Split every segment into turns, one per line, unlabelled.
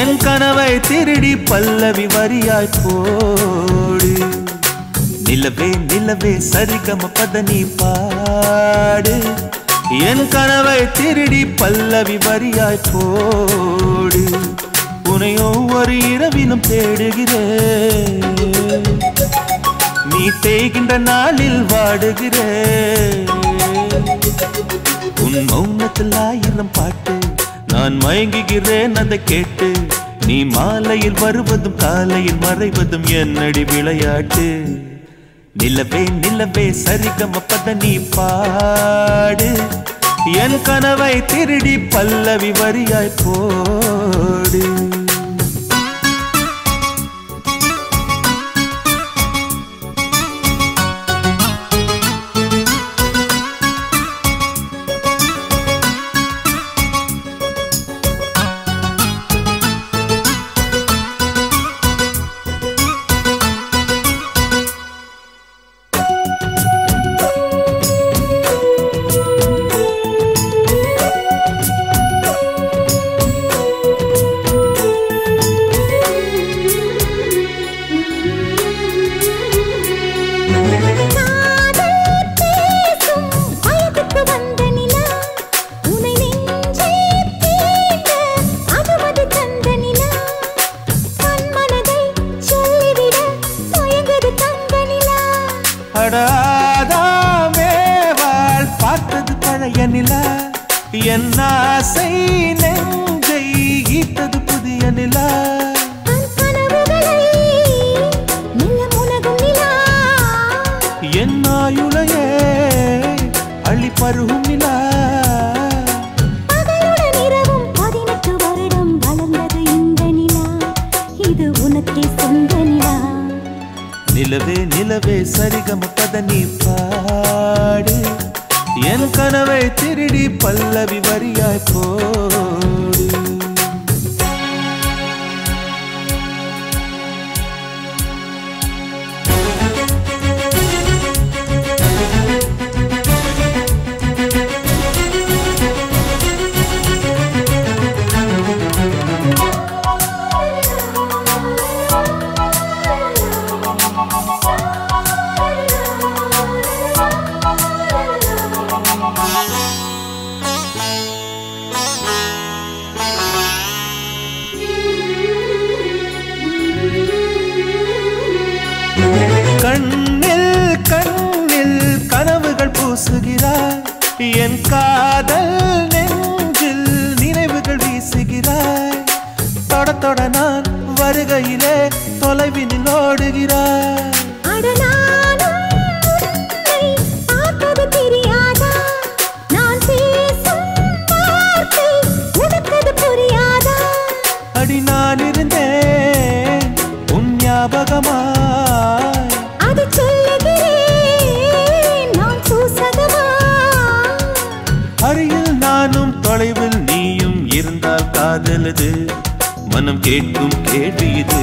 என்
கனவை திருடி பல்லவி வரியாய் போடு. நிலவே நிலவே சரிகம பதனி பாடு. என் கனவை திருடி பல்லவி வரியாய் போடு. உனையோ ஒரு இரவிலும் தேடுகிறேன். நீ தேய்கின்ற நாளில் வாடுகிறேன். உன் மௌனத்தில் ஆயிரம் பாட்டு நான் மயங்குகிறேன் அதை கேட்டு. நீ மாலையில் வருவதும் காலையில் மறைவதும் என்னடி விளையாட்டு? நிலவே நிலவே சரிகம பத நீ பாடு. என் கனவை திருடி பல்லவி வரியாய் போடு. இருந்தால் காதலது மனம் கேட்கும் கேள்வி இது.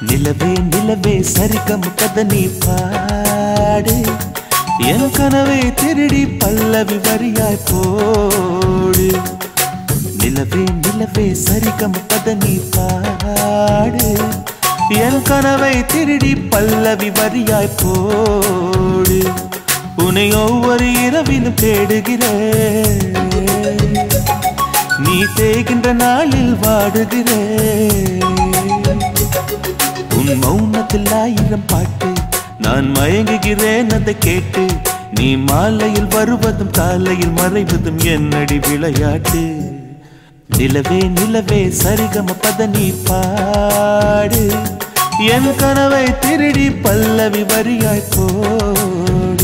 நிலவே நிலவே சரிகம் கதனி பாடு. என் கனவை திருடி பல்லவி வரியாய் போடு. நிலவே நிலவே சரிகம் கத பாடு. என் கனவை திருடி பல்லவி வரியாய் போடு. உன்னை ஒவ்வொரு இரவிலும் தேடுகிறேன். நீ தேகின்ற நாளில் வாடுகிறேன் உன் மௌனத்தில் ஆயிரம் பாட்டு நான் மயங்குகிறேன் அதை கேட்டு நீ மாலையில் வருவதும் காலையில் மறைவதும் என்னடி விளையாட்டு. நிலவே நிலவே சரிகம பத நீ பாடு. என் கனவை திருடி பல்லவி வரியாய் போடு.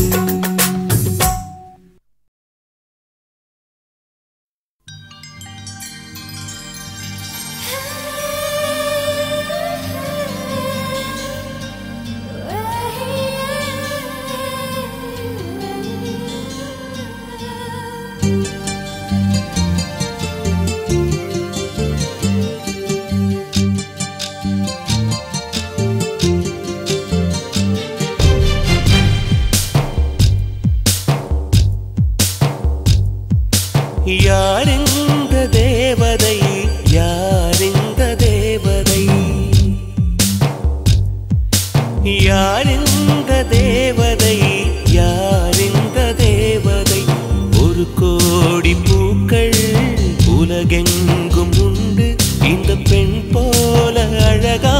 உலகெங்கும் உண்டு. இந்த பெண் போல அழகா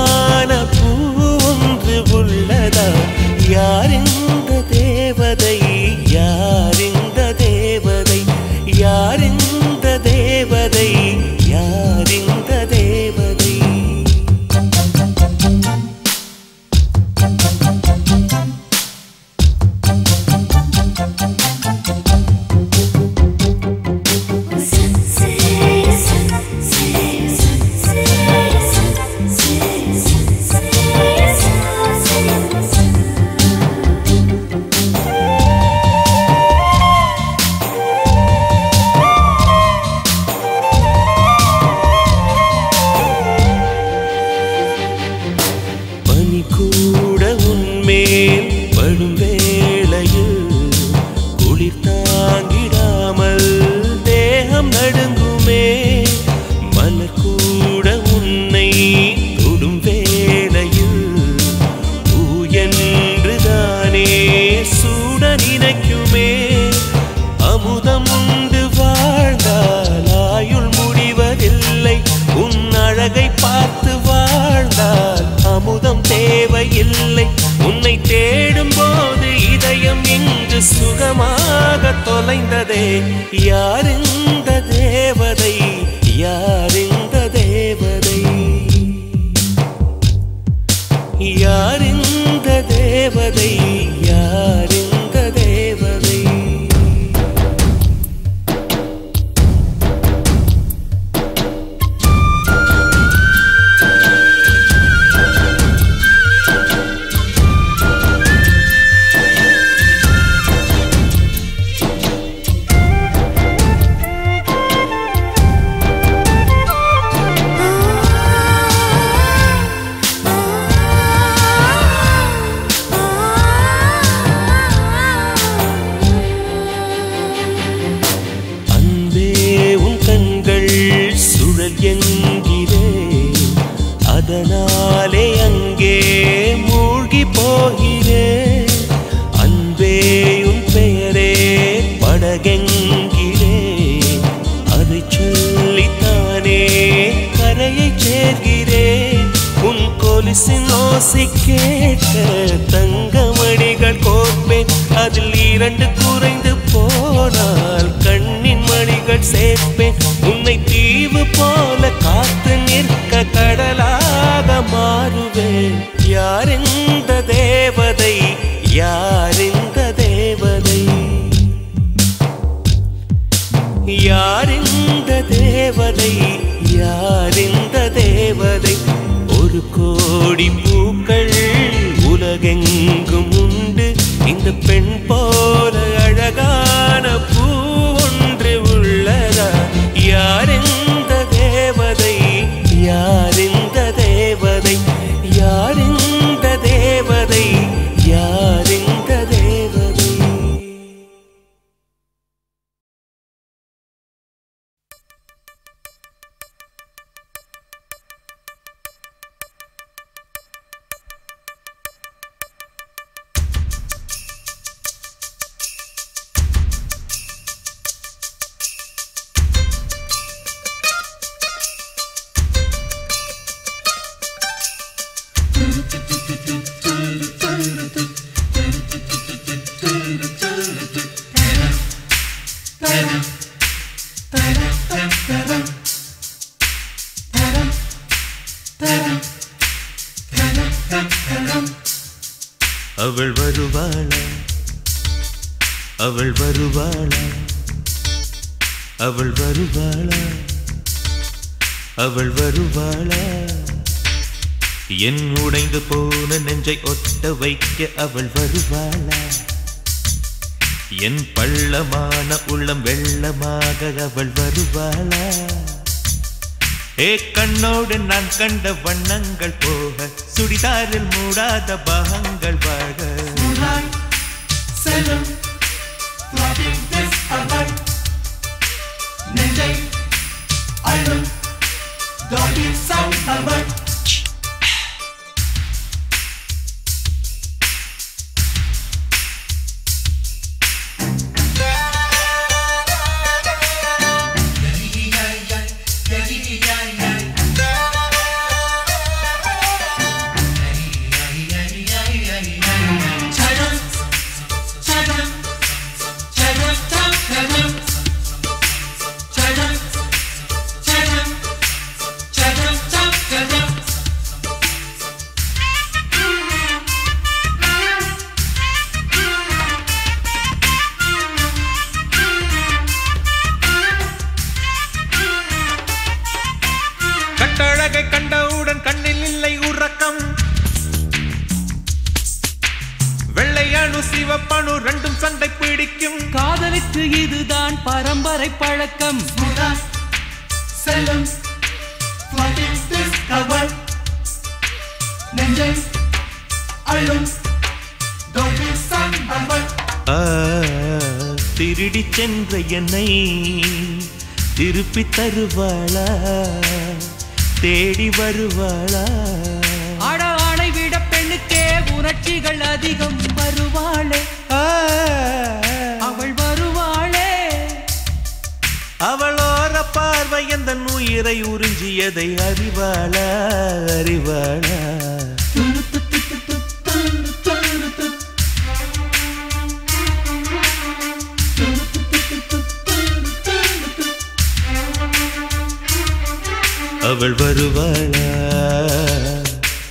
வருவாளா? அவள் வருவாளா? அவள் வருவாளா? என் உடைந்து போன நெஞ்சை ஒட்ட வைக்க அவள் வருவாளா? என் பள்ளமான உள்ளம் வெள்ளமாக அவள் வருவாளா? ஏ கண்ணோடு நான் கண்ட வண்ணங்கள் போக சுடிதாரில் மூடாத பாகங்கள் வாழ.
செல்லும்.
திருப்பி தருவாளா தேடி வருவாளா.
ஆடவானை விட பெண்ணுக்கே உணர்ச்சிகள் அதிகம் வருவாளே. அவள் வருவாளே.
அவளோர பார்வை எந்த உயிரை உறிஞ்சியதை அறிவாளா அறிவாளா. வருவாளா?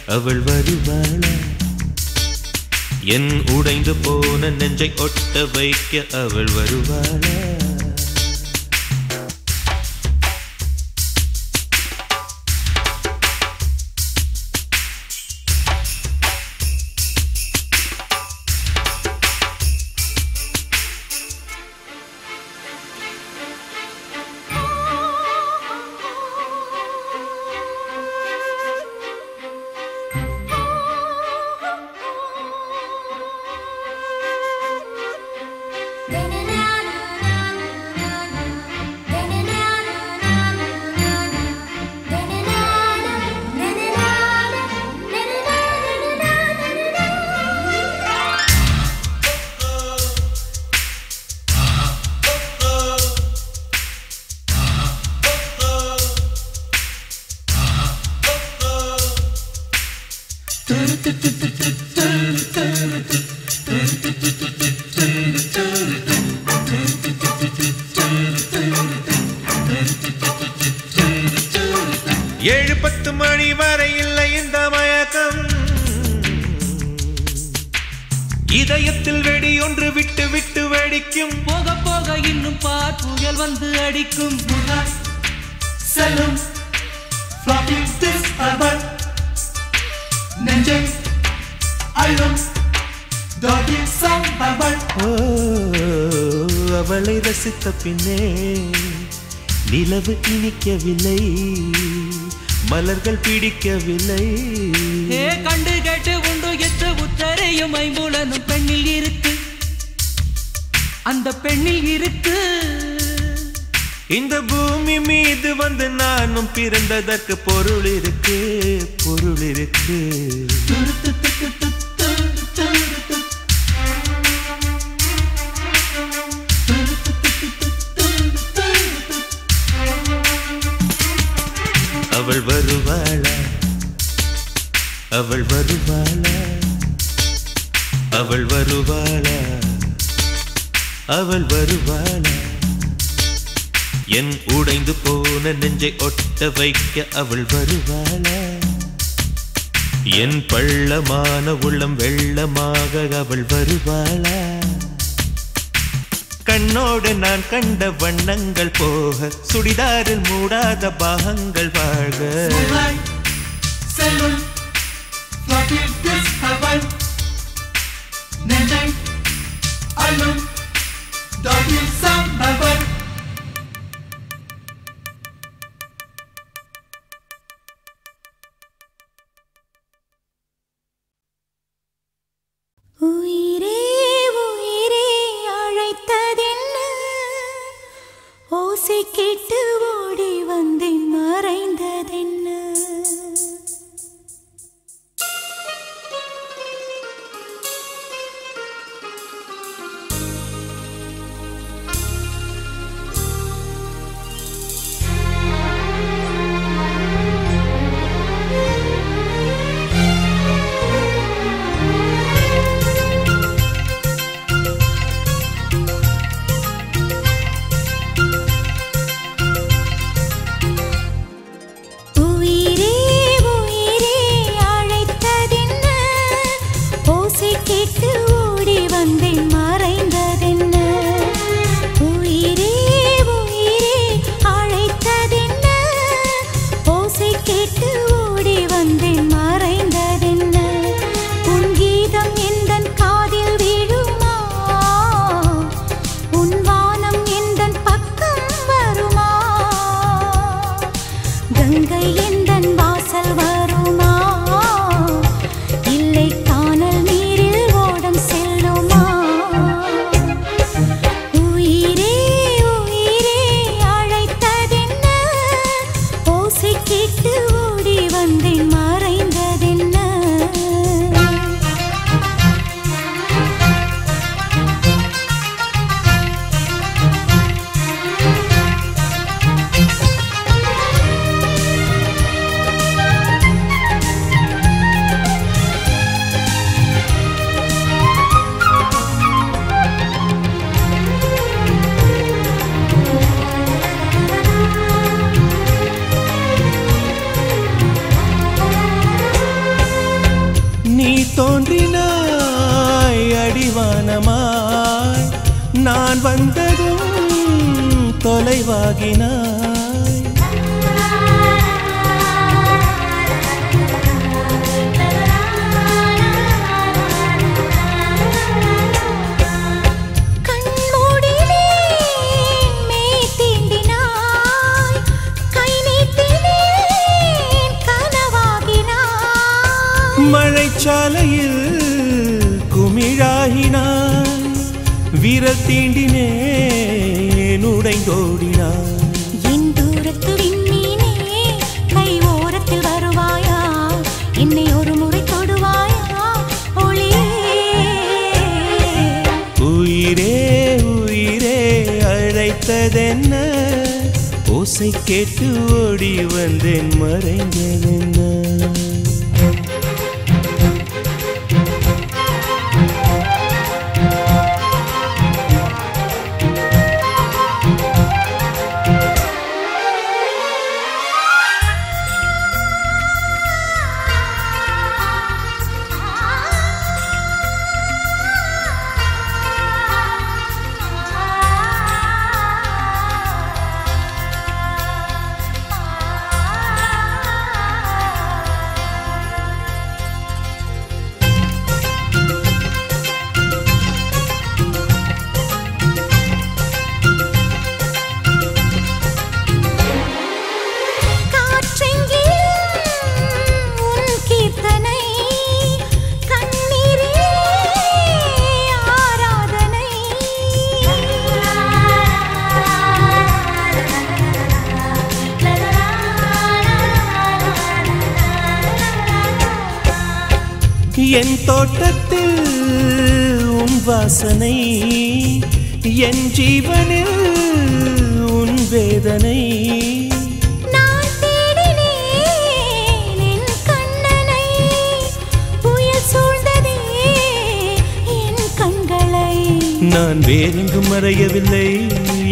அவள் வருவாளா? என் உடைந்து போன நெஞ்சை ஒட்ட வைக்க அவள் வருவாளா? பின்னே நிலவு இனிக்கவில்லை மலர்கள் பிடிக்கவில்லை.
கண்டு கேட்டு உண்டு எத்து உத்தரையும் ஐம்புலனும் பெண்ணில் இருக்கு. அந்த பெண்ணில் இருக்கு.
இந்த பூமி மீது வந்து நானும் பிறந்ததற்கு பொருள் இருக்கு பொருள் இருக்கு. அவள் வருவாளா? அவள் வருவாளா? அவள் வருவாளா? அவள் வருவாளா? என் உடைந்து போன நெஞ்சை ஒட்ட வைக்க அவள் வருவாளா? என் பள்ளமான உள்ளம் வெள்ளமாக அவள் வருவாளா? கண்ணோடு நான் கண்ட வண்ணங்கள் போக சுடிதாரில் மூடாத பாகங்கள் வாழ்க. செல்வன் உடைந்தோடினாய்.
என் தூரத்து விண்மீனே கை ஓரத்தில் வருவாயா? என்னை ஒரு முறை தொடுவாயா? ஒளியே.
உயிரே உயிரே அழைத்ததென்ன? ஓசை கேட்டு ஓடி வந்தேன் மறைந்ததென்ன?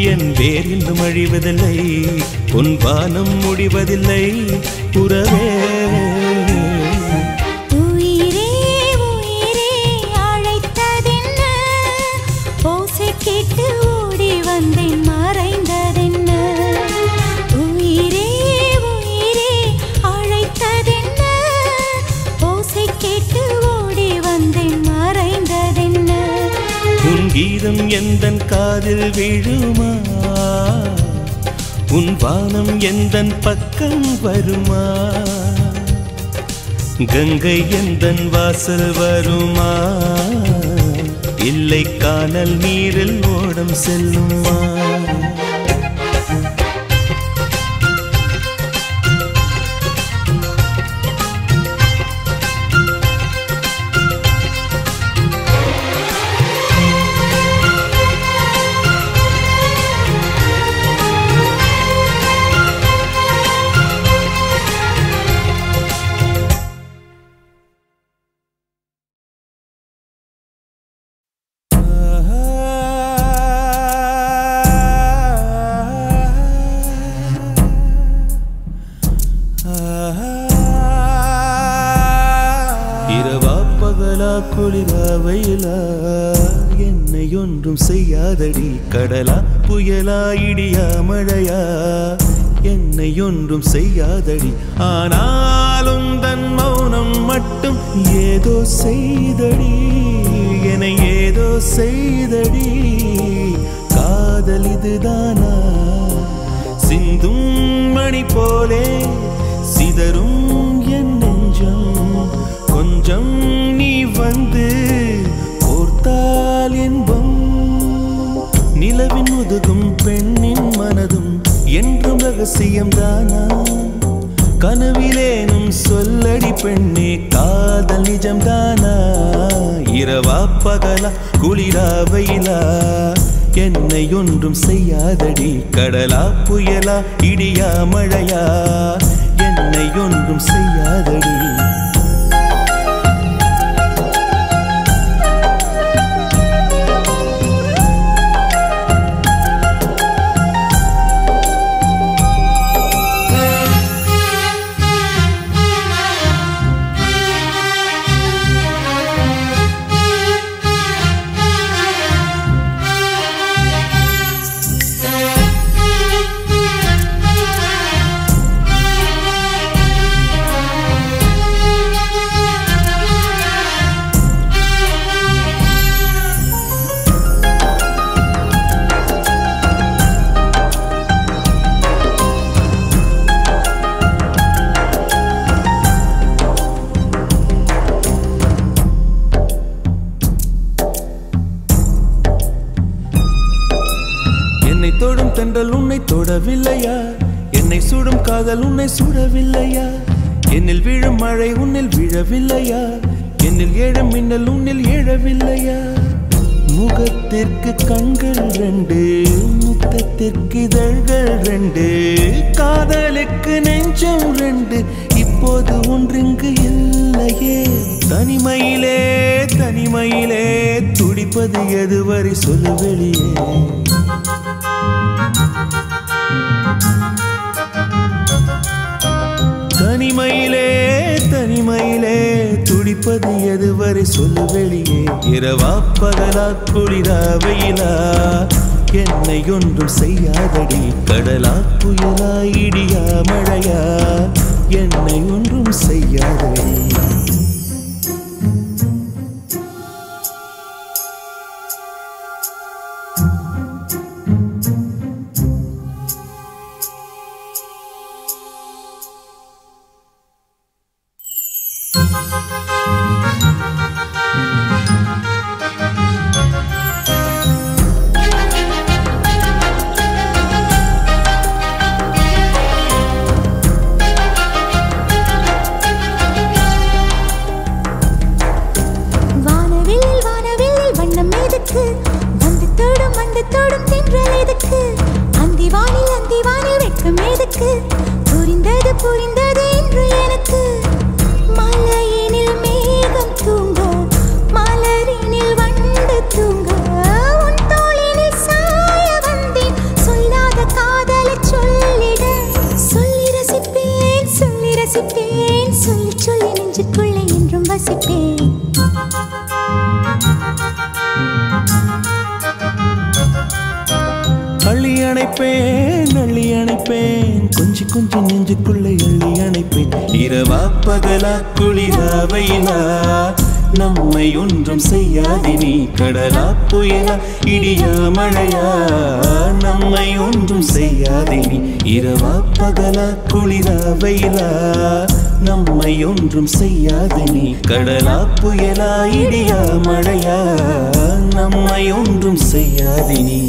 என் வேறெங்கும் அழிவதில்லை உன் வானம் முடிவதில்லை. புறவே எந்தன் காதில் விழுமா? உன் வானம் எந்தன் பக்கம் வருமா? கங்கை எந்தன் வாசல் வருமா? இல்லை காணல் நீரில் ஓடம் செல்லுமா? இதுதானா? சிந்தும் மணி போலே சிதறும் என் நெஞ்சம். கொஞ்சம் நீ வந்து கோர்த்தால் இன்பம். நிலவின் முதுகும் பெண்ணின் மனதும் என்றும் ரகசியம்தானா? கனவிலேனும் சொல்லடி பெண்ணே காதல் நிஜம்தானா? இரவா பகலா குளிரா வெயிலா? என்னை ஒன்றும் செய்யாதடி. கடலா புயலா இடியா மழையா? என்னை ஒன்றும் செய்யாதடி. சுடவில்லையா? என்னை சுடும் காதல் உன்னை சுடவில்லையா? என்னில் விழும் மழை உன்னில் விழவில்லையா? என்னில் ஏழும் மின்னல் உன்னில் ஏழவில்லையா? முகத்திற்கு கண்கள் ரெண்டு முத்தத்திற்கு இதழ்கள் ரெண்டு காதலுக்கு நெஞ்சம் ரெண்டு இப்போது ஒன்றிங்கு இல்லையே. தனிமையிலே தனிமையிலே துடிப்பது எதுவரை சொல்லு வெளியே. தனிமையிலே தனிமையிலே துடிப்பது எதுவரை சொல்லு வெளியே. இரவா பகலா குளிரா வெயிலா என்னை ஒன்றும் செய்யாதடி. கடலா புயலா இடியா மழையா என்னை ஒன்றும் செய்யாதடி. அள்ளி அணைப்பேன் அள்ளி அணைப்பேன். கொஞ்சி கொஞ்சி நெஞ்சுக்குள்ளே அள்ளி அணைப்பேன். இரவா பகலா குளிராவையிலா நம்மை ஒன்றும் செய்யாதி நீ கடலா புயலா இடியா மழையா. நம்மை ஒன்றும் செய்யாதி நீ இரவா பகலா குளிரா வெயிலா. நம்மை ஒன்றும் செய்யாது நீ கடலா புயலா இடியா மழையா. நம்மை ஒன்றும் செய்யாது நீ.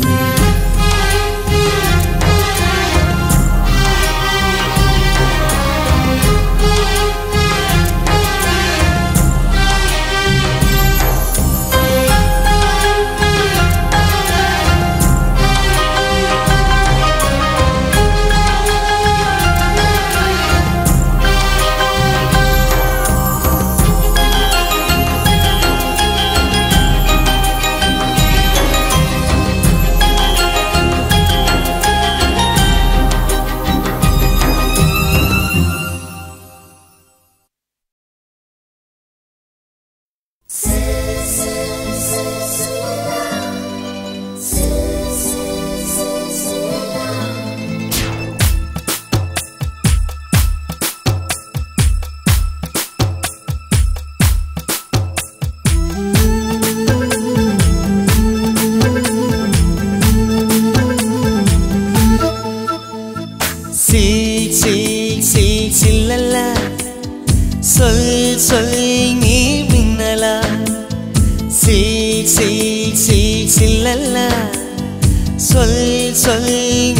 சொல் சொல்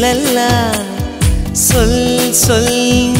la la. Sol, sol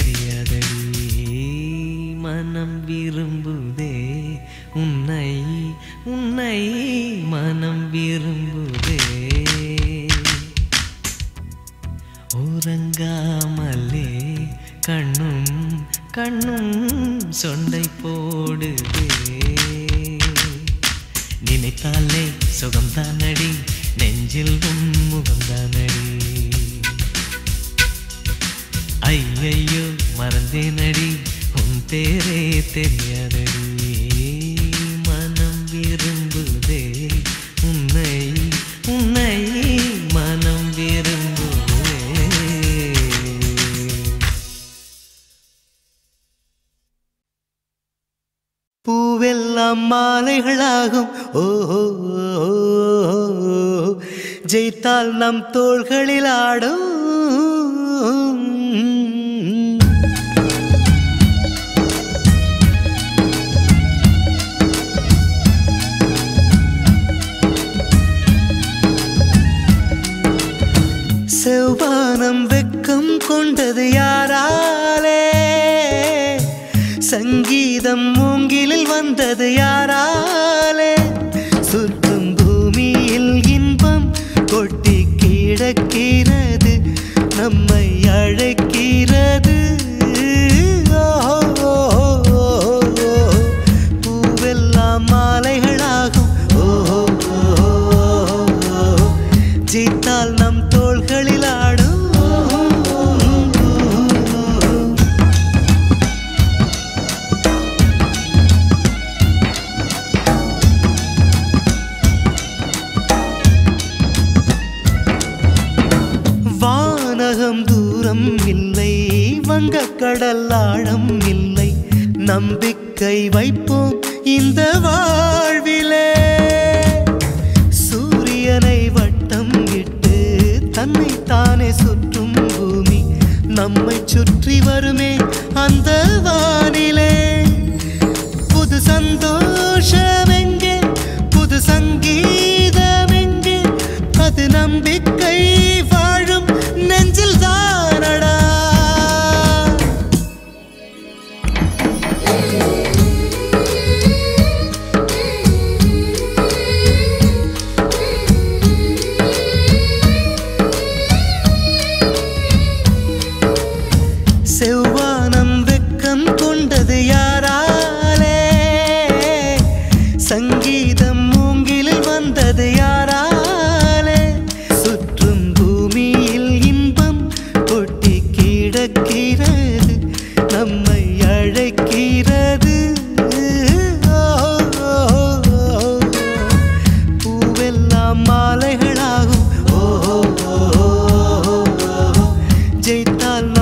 city.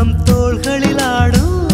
நம் தோள்களில் ஆடும்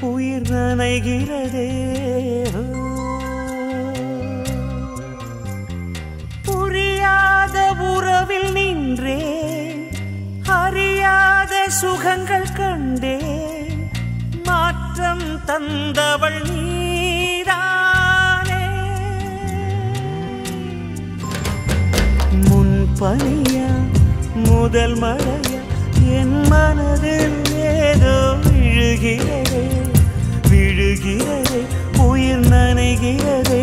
உயிர்
நனைகிறதே. புரியாத உறவில் நின்றேன் அறியாத சுகங்கள் கண்டேன் மாற்றம் தந்தவள் நீதானே. முன்
பணியா முதல் மழையா என் மனதில் ஏதோ விழுகிறதே விழுகிறதே உயிர் நனைகிறதே.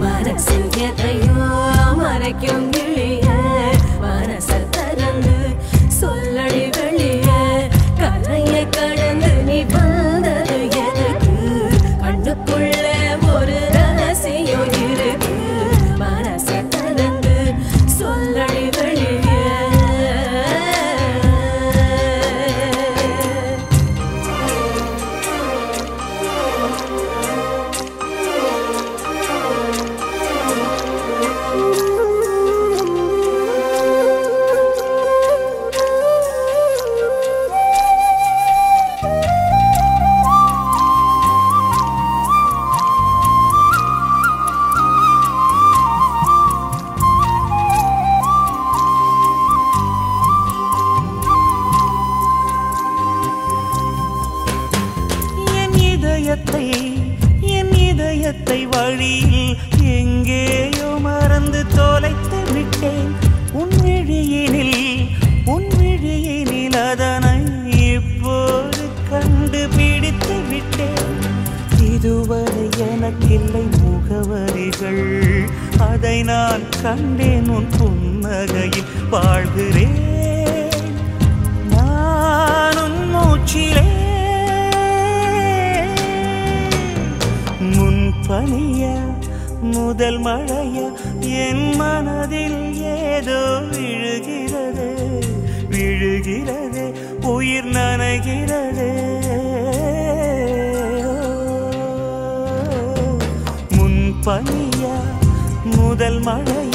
மரசின் எதையோ மறைக்கும் இதுவரை எனக்கில்லை முகவரிகள்.
அதை நான் கண்டேன் உன் புன்னகையில் வாழ்கிறேன். நானும் மூச்சிலே. முன் பணிய முதல் மழைய என் மனதில் ஏதோ விழுகிறது. விழுகிறது உயிர் நனைகிறது. பனிய முதல் மழை